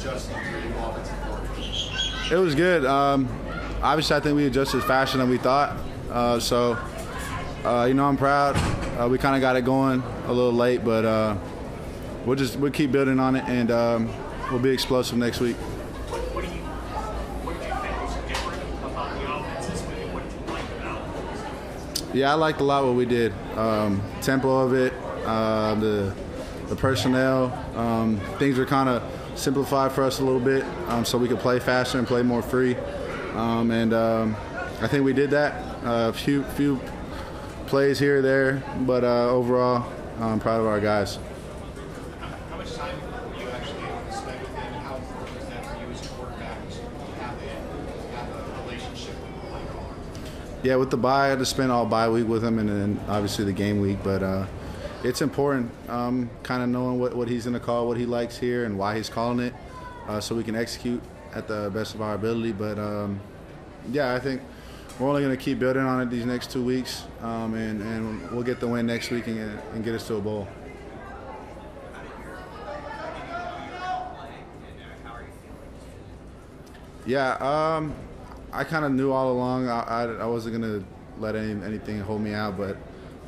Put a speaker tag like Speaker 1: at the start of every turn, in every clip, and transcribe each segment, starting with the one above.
Speaker 1: adjusting to your new offensive coordinator?
Speaker 2: It was good. Um, obviously, I think we adjusted faster than we thought. Uh, so, uh, you know, I'm proud. Uh, we kind of got it going a little late, but uh, we'll just we'll keep building on it, and um, we'll be explosive next week.
Speaker 3: What, what do you what did you think about the offense? What did you like about it?
Speaker 2: Yeah, I liked a lot what we did. Um, tempo of it, uh, the the personnel, um, things were kind of simplified for us a little bit, um, so we could play faster and play more free. Um, and um, I think we did that. A few few plays here or there, but uh, overall, I'm proud of our guys.
Speaker 1: How much time were you actually able to spend with him, and how important is that for you as a quarterback to have a, have a relationship with the play caller?
Speaker 2: Yeah, with the bye, I had to spend all bye week with him, and then obviously the game week. But uh, it's important, um, kind of knowing what, what he's going to call, what he likes here, and why he's calling it, uh, so we can execute at the best of our ability. But um, yeah, I think we're only going to keep building on it these next two weeks, um, and, and we'll get the win next week and get, and get us to a bowl. Yeah, um, I kind of knew all along I, I, I wasn't gonna let any, anything hold me out, but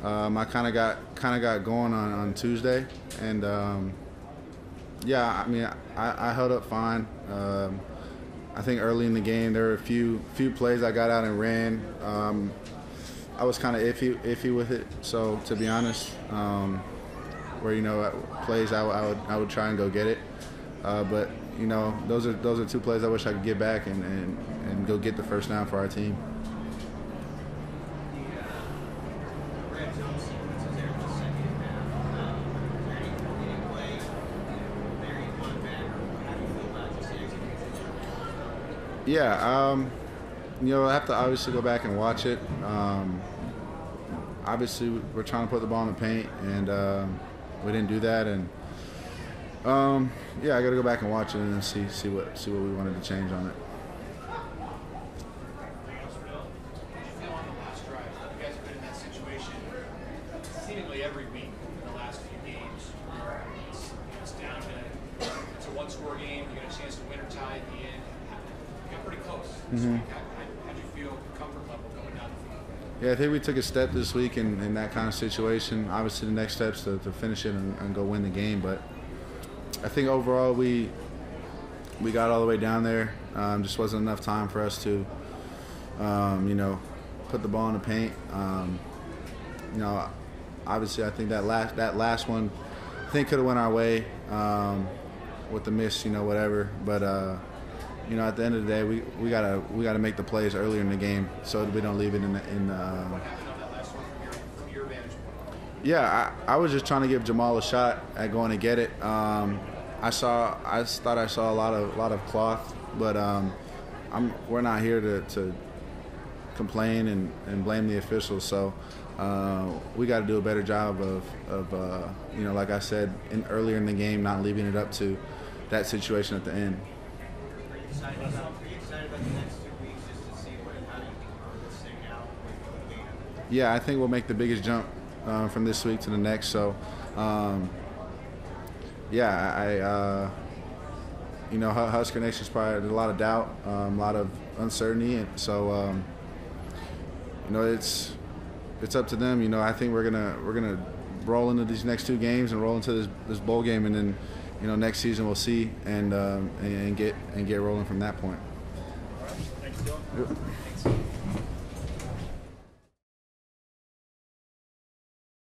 Speaker 2: um, I kind of got kind of got going on, on Tuesday, and um, yeah, I mean I, I held up fine. Um, I think early in the game there were a few few plays I got out and ran. Um, I was kind of iffy iffy with it, so to be honest, um, where you know plays I, I would I would try and go get it, uh, but you know those are those are two plays I wish I could get back and, and, and go get the first down for our team.
Speaker 4: red zone sequences there in the second half. Um, is there any any play, very one back, or how do you feel about just the execution?
Speaker 2: Yeah, um, you know, I have to obviously go back and watch it. Um, obviously, we're trying to put the ball in the paint, and um, we didn't do that. And um, yeah, I got to go back and watch it and see see what see what we wanted to change on it.
Speaker 1: Did you feel on the last drive? You guys have been in that situation seemingly every week in the last few games. It's, it's down to it's a one-score game. You got a chance to win or tie at the end. Field?
Speaker 2: Yeah, I think we took a step this week in, in that kind of situation. Obviously, the next steps to, to finish it and, and go win the game. But I think overall we we got all the way down there. Um, just wasn't enough time for us to, um, you know, put the ball in the paint. Um, you know, obviously, I think that last that last one, I think could have went our way um, with the miss, you know, whatever. But uh, you know, at the end of the day, we, we gotta we gotta make the plays earlier in the game so that we don't leave it in the, in the, uh, yeah, I, I was just trying to give Jahmal a shot at going to get it. Um, I saw, I thought I saw a lot of, lot of cloth, but um, I'm, we're not here to, to complain and, and blame the officials. So uh, we got to do a better job of, of uh, you know, like I said, in, earlier in the game, not leaving it up to that situation at the end.
Speaker 4: Excited about, you excited about the next two weeks just to see what, how do you about this thing out with?
Speaker 2: Yeah, I think we'll make the biggest jump uh, from this week to the next. So, um, yeah, I, uh, you know, Husker Nation's probably a lot of doubt, um, a lot of uncertainty, and so, um, you know, it's it's up to them. You know, I think we're gonna we're gonna roll into these next two games and roll into this this bowl game, and then, you know, next season we'll see and um, and, get and get rolling from that point.
Speaker 3: Thanks, Dylan.
Speaker 2: Yep.
Speaker 1: Thanks.